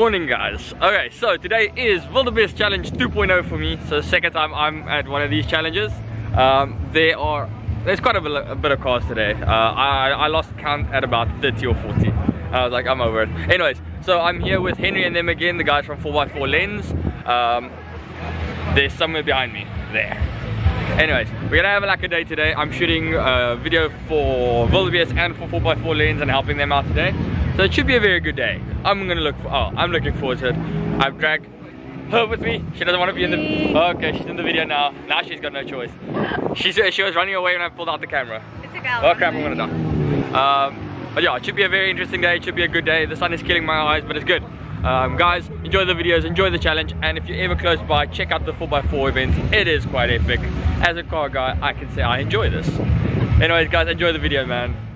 morning guys. Okay so today is wildebeest challenge 2.0 for me. So second time i'm at one of these challenges. Um, there are there's quite a bit, a bit of cars today. Uh, I, I lost count at about 30 or 40 i was like i'm over it. Anyways so i'm here with henry and them again the guys from 4x4 lens. Um, there's somewhere behind me. There. Anyways we're gonna have a day today. I'm shooting a video for wildebeest and for 4x4 lens and helping them out today so it should be a very good day. I'm gonna look for, oh, I'm looking forward to it. I've dragged her with me. She doesn't want to be in the, okay, she's in the video now. Now she's got no choice. She's, she was running away when I pulled out the camera. It's a girl. Okay, I'm gonna die. Um, but yeah, it should be a very interesting day. It should be a good day. The sun is killing my eyes, but it's good. Um, guys, enjoy the videos, enjoy the challenge, and if you're ever close by, check out the 4x4 event. It is quite epic. As a car guy, I can say I enjoy this. Anyways, guys, enjoy the video, man.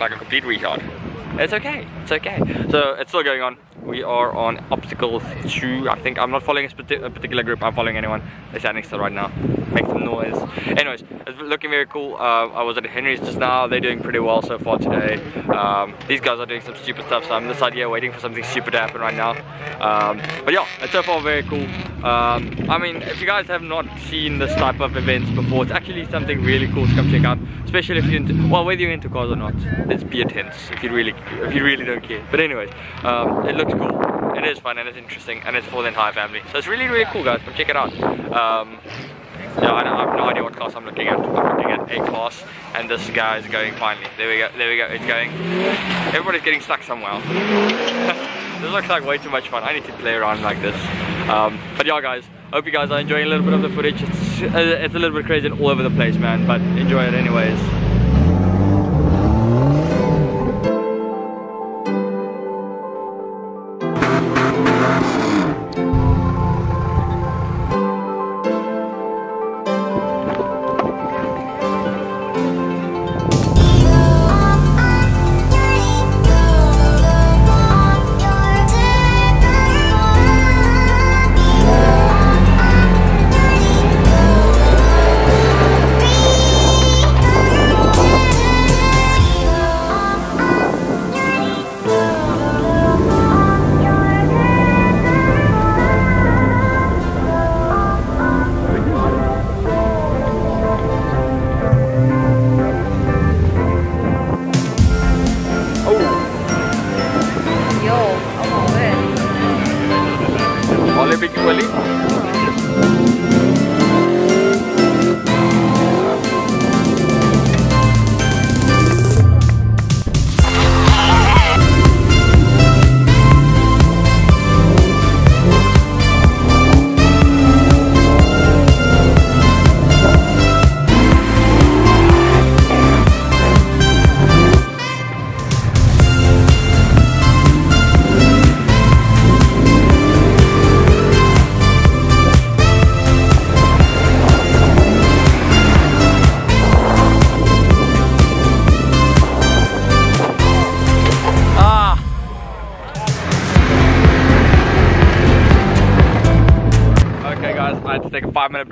Like a complete retard. It's okay, it's okay. So it's still going on. We are on obstacle two. I think I'm not following a, particular group. I'm following anyone. They're standing still right now. Make some noise. Anyways, it's looking very cool. Uh, I was at Henry's just now. They're doing pretty well so far today. Um, these guys are doing some stupid stuff. So I'm this side here waiting for something stupid to happen right now. Um, but yeah, it's so far very cool. Um, I mean, if you guys have not seen this type of events before, it's actually something really cool to come check out. Especially if you're into, well, whether you're into cars or not. Let's be intense if you really, if you really don't care. But anyways, um, it looks cool it is fun and it's interesting and it's for the entire family. So it's really, really cool guys, come check it out. Um, yeah, I, I, have no idea what class I'm looking at. I'm looking at A class and this guy is going finally. There we go, there we go, it's going. Everybody's getting stuck somewhere. this looks like way too much fun. I need to play around like this. Um, but yeah guys, hope you guys are enjoying a little bit of the footage. It's, it's a little bit crazy all over the place man, but enjoy it anyways.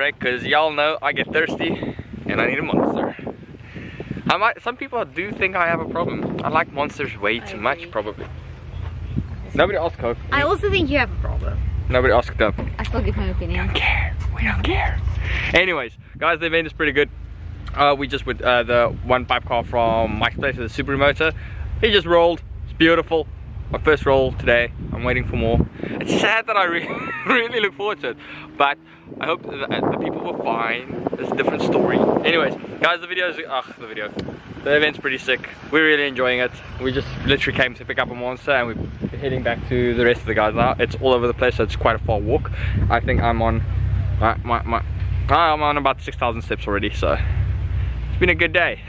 Break because y'all know I get thirsty and I need a monster. I might, some people do think I have a problem. I like monsters way too much probably. Nobody asked Coke. I also think you have a problem. Nobody asked them. I still give my opinion. We don't care. We don't care. Anyways, guys, the event is pretty good. Uh, we just with uh, the one pipe car from Mike's place with the Subaru motor. He just rolled. It's beautiful my first roll today. I'm waiting for more. It's sad that I really, really look forward to it, but I hope the people were fine. It's a different story. Anyways, guys, the video is, ugh, the video. The event's pretty sick. We're really enjoying it. We just literally came to pick up a monster and we're heading back to the rest of the guys now. It's all over the place, so it's quite a far walk. I think I'm on, my, my, my I'm on about 6,000 steps already, so it's been a good day.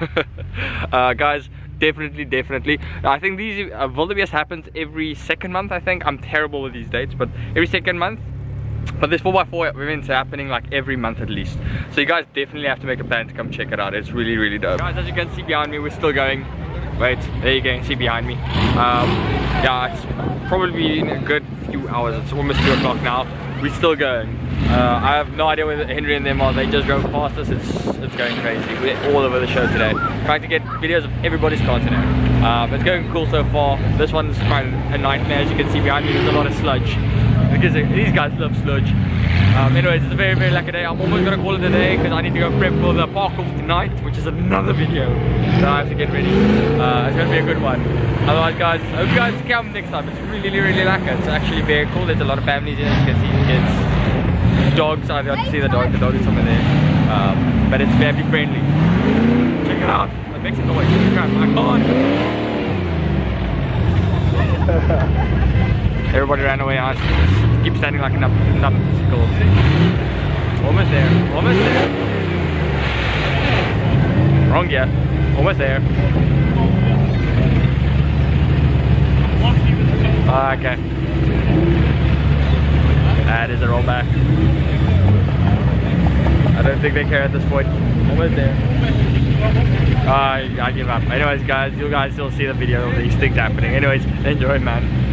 uh, guys, definitely definitely. I think these uh, wildebeest happens every second month i think. I'm terrible with these dates but every second month. But this 4x4 events happening like every month at least. So you guys definitely have to make a plan to come check it out. It's really really dope. Guys as you can see behind me we're still going. Wait there you can see behind me. Um, yeah it's probably been a good few hours. It's almost two o'clock now we're still going uh, I have no idea where Henry and them are. They just drove past us. It's it's going crazy. We're all over the show today. Trying to get videos of everybody's car today. Um, it's going cool so far. This one's quite a nightmare. As you can see behind me, there's a lot of sludge. Because these guys love sludge. Um, anyways, it's a very, very lucky day. I'm almost going to call it a day because I need to go prep for the park of tonight, which is another video that I have to get ready. Uh, it's to be a good one. Otherwise, guys, I hope you guys come next time. It's really, really, really lucky. It's actually very cool. There's a lot of families in it. You can see kids dogs. I've got to see the dog. The dog is over there. Um, but it's family friendly. Check it out. It makes a noise. I can't. Everybody ran away. I keep standing like an up, numbskull. Almost there. Almost there. Wrong yeah. Almost there. Uh, okay. That is a rollback. I don't think they care at this point. Almost there. Uh, I give up. Anyways, guys, you guys still see the video of these things happening. Anyways, enjoy, man.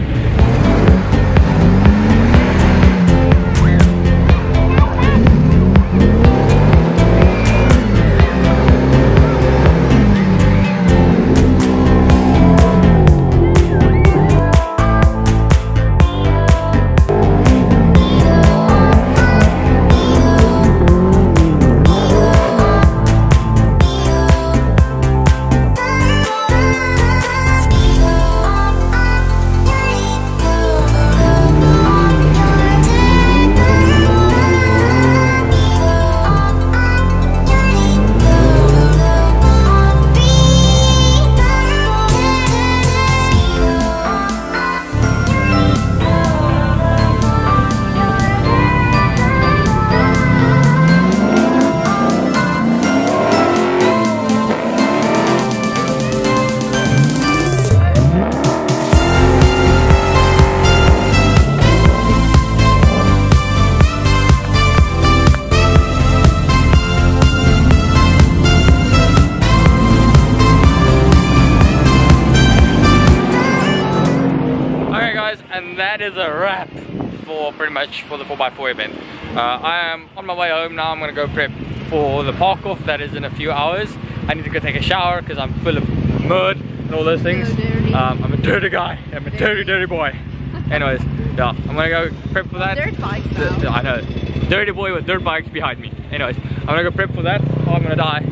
Much for the 4x4 event. Uh, I am on my way home now. I'm gonna go prep for the park off that is in a few hours. I need to go take a shower because I'm full of mud and all those things. So. Um, I'm a dirty guy. I'm a dirty, dirty boy. Anyways, yeah, I'm gonna go prep for that. Dirt bikes now. I know. Dirty boy with dirt bikes behind me. Anyways, I'm gonna go prep for that or I'm gonna die.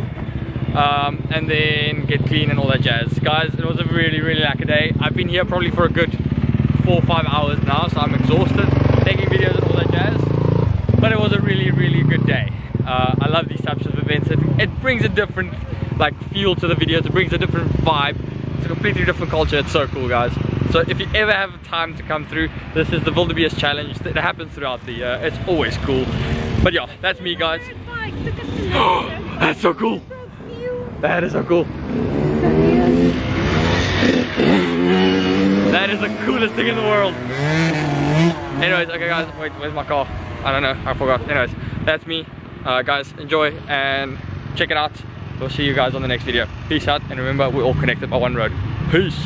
Um, and then get clean and all that jazz. Guys, it was a really, really lucky day. I've been here probably for a good four or five hours now, so I'm exhausted taking videos and all that jazz. But it was a really, really good day. Uh, I love these types of events. It, it brings a different like feel to the videos. It brings a different vibe. It's a completely different culture. It's so cool, guys. So if you ever have time to come through, this is the Wildebeest Challenge. It happens throughout the year. It's always cool. But yeah, that's me, guys. Dirt bikes, look at the That's so cool. That is so cool. That is the coolest thing in the world. Anyways, okay guys, wait, where's my car? I don't know, I forgot. Anyways, that's me. Uh, guys, enjoy and check it out. We'll see you guys on the next video. Peace out, and remember, we're all connected by one road. Peace.